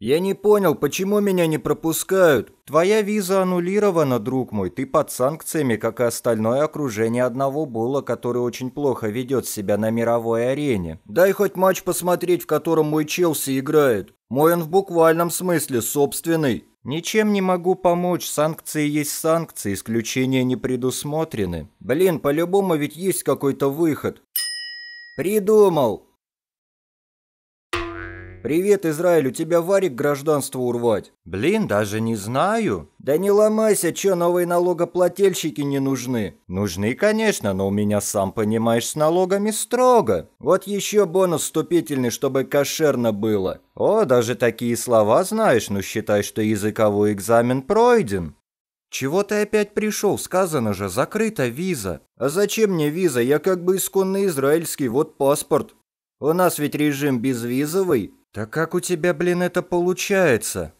Я не понял, почему меня не пропускают? Твоя виза аннулирована, друг мой. Ты под санкциями, как и остальное окружение одного Була, который очень плохо ведет себя на мировой арене. Дай хоть матч посмотреть, в котором мой Челси играет. Мой он в буквальном смысле собственный. Ничем не могу помочь, санкции есть санкции, исключения не предусмотрены. Блин, по-любому ведь есть какой-то выход. Придумал. «Привет, Израиль, у тебя варик гражданство урвать?» «Блин, даже не знаю». «Да не ломайся, чё, новые налогоплательщики не нужны?» «Нужны, конечно, но у меня, сам понимаешь, с налогами строго. Вот еще бонус вступительный, чтобы кошерно было». «О, даже такие слова знаешь, ну считай, что языковой экзамен пройден». «Чего ты опять пришел? Сказано же, закрыта виза». «А зачем мне виза? Я как бы исконно израильский, вот паспорт». «У нас ведь режим безвизовый». «Так как у тебя, блин, это получается?»